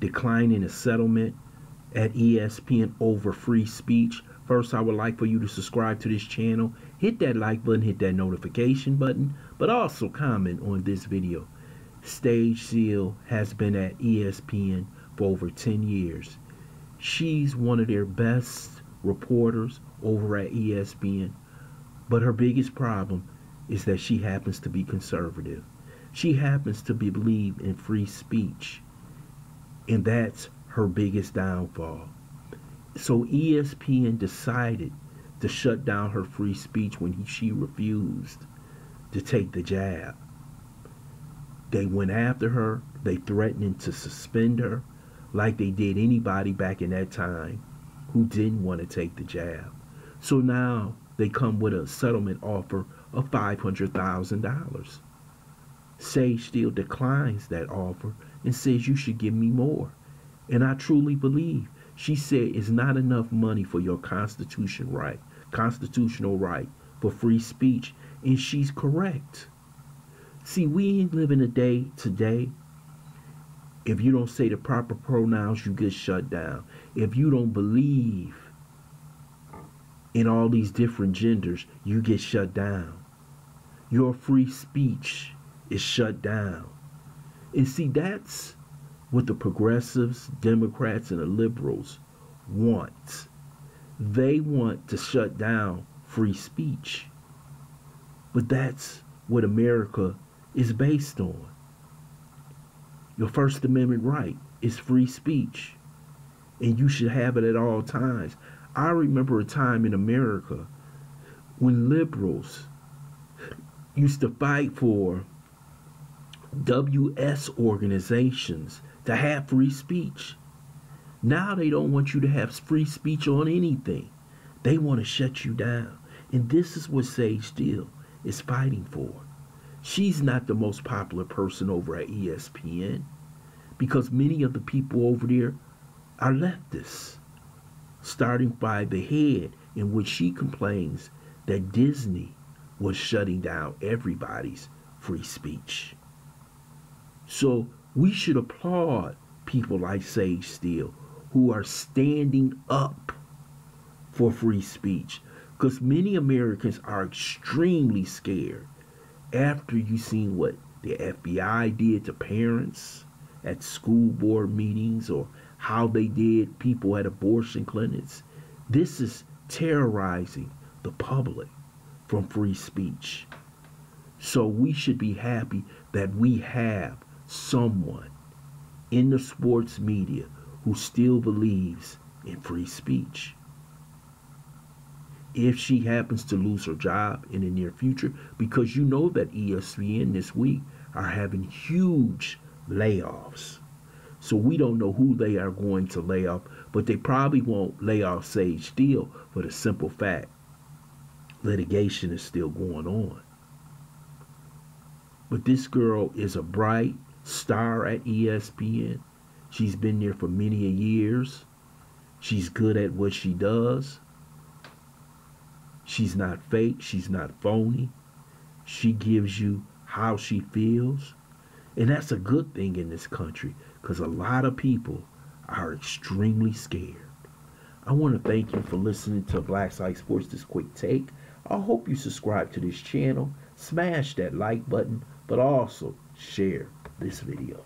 declining a settlement at ESPN over free speech. First, I would like for you to subscribe to this channel, hit that like button, hit that notification button, but also comment on this video. Sage Steele has been at ESPN for over 10 years. She's one of their best reporters over at ESPN, but her biggest problem is that she happens to be conservative. She happens to believe in free speech, and that's her biggest downfall. So ESPN decided to shut down her free speech when he, she refused to take the jab. They went after her. They threatened to suspend her like they did anybody back in that time who didn't want to take the jab. So now they come with a settlement offer of $500,000. Sage Steele declines that offer and says you should give me more. And I truly believe she said it's not enough money for your constitution right, constitutional right for free speech, and she's correct. See, we ain't living a day today. If you don't say the proper pronouns, you get shut down. If you don't believe in all these different genders, you get shut down. Your free speech is shut down. And see, that's what the progressives, Democrats, and the liberals want. They want to shut down free speech. But that's what America is based on. Your First Amendment right is free speech. And you should have it at all times. I remember a time in America when liberals used to fight for WS organizations to have free speech. Now they don't want you to have free speech on anything. They want to shut you down. And this is what Sage Steele is fighting for. She's not the most popular person over at ESPN because many of the people over there are leftists. Starting by the head, in which she complains that Disney was shutting down everybody's free speech. So we should applaud people like Sage Steele who are standing up for free speech because many Americans are extremely scared after you've seen what the FBI did to parents at school board meetings or how they did people at abortion clinics. This is terrorizing the public from free speech. So we should be happy that we have someone in the sports media who still believes in free speech. If she happens to lose her job in the near future, because you know that ESPN this week are having huge layoffs. So we don't know who they are going to lay off, but they probably won't lay off Sage Steele for the simple fact litigation is still going on. But this girl is a bright, star at ESPN. She's been there for many a years. She's good at what she does. She's not fake. She's not phony. She gives you how she feels. And that's a good thing in this country because a lot of people are extremely scared. I want to thank you for listening to Blacksite Sports This Quick Take. I hope you subscribe to this channel, smash that like button, but also share this video.